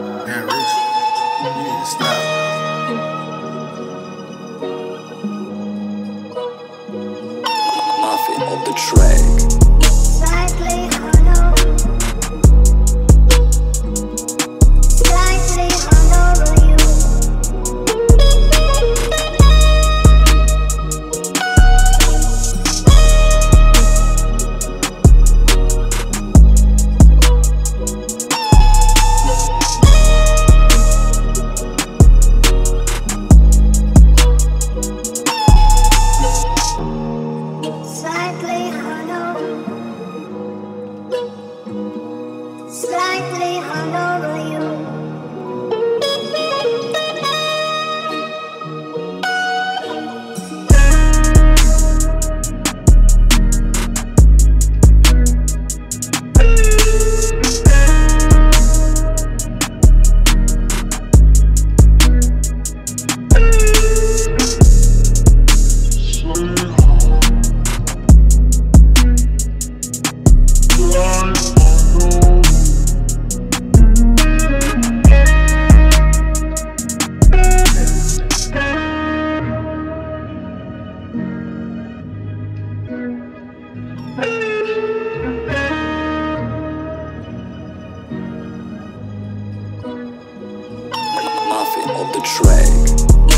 Man, Rich, you need to stop. Muffin on the track. on the track.